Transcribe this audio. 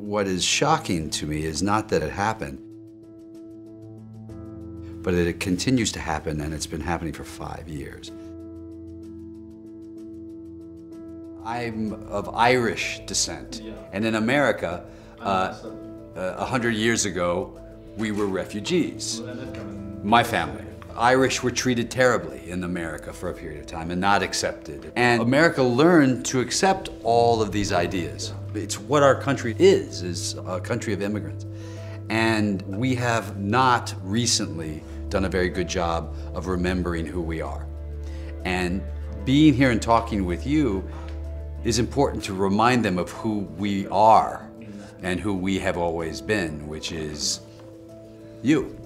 What is shocking to me is not that it happened, but that it continues to happen and it's been happening for five years. I'm of Irish descent, and in America, uh, a hundred years ago, we were refugees. My family. Irish were treated terribly in America for a period of time and not accepted. And America learned to accept all of these ideas. It's what our country is, is a country of immigrants. And we have not recently done a very good job of remembering who we are. And being here and talking with you is important to remind them of who we are and who we have always been, which is you.